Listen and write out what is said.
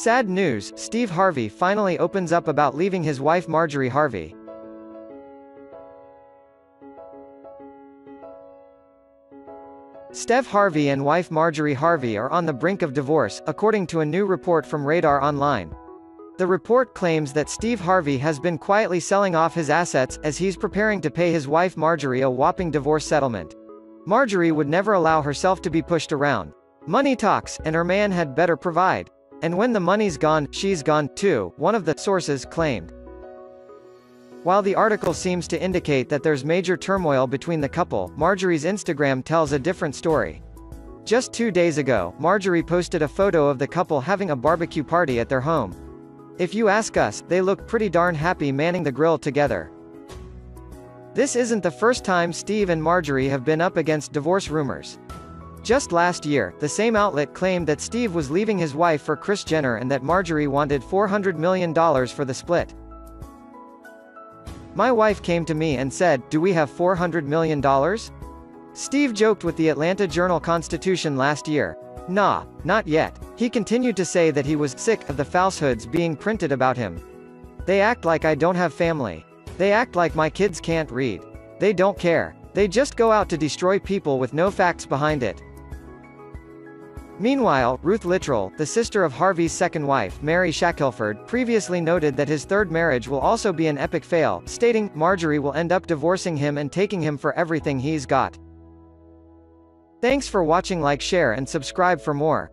Sad news, Steve Harvey finally opens up about leaving his wife Marjorie Harvey. Steve Harvey and wife Marjorie Harvey are on the brink of divorce, according to a new report from Radar Online. The report claims that Steve Harvey has been quietly selling off his assets, as he's preparing to pay his wife Marjorie a whopping divorce settlement. Marjorie would never allow herself to be pushed around. Money talks, and her man had better provide. And when the money's gone, she's gone, too, one of the sources claimed. While the article seems to indicate that there's major turmoil between the couple, Marjorie's Instagram tells a different story. Just two days ago, Marjorie posted a photo of the couple having a barbecue party at their home. If you ask us, they look pretty darn happy manning the grill together. This isn't the first time Steve and Marjorie have been up against divorce rumors. Just last year, the same outlet claimed that Steve was leaving his wife for Kris Jenner and that Marjorie wanted $400 million for the split. My wife came to me and said, do we have $400 million? Steve joked with the Atlanta Journal-Constitution last year. Nah, not yet. He continued to say that he was sick of the falsehoods being printed about him. They act like I don't have family. They act like my kids can't read. They don't care. They just go out to destroy people with no facts behind it. Meanwhile, Ruth Littrell, the sister of Harvey's second wife, Mary Shackelford, previously noted that his third marriage will also be an epic fail, stating, Marjorie will end up divorcing him and taking him for everything he's got. Thanks for watching like share and subscribe for more.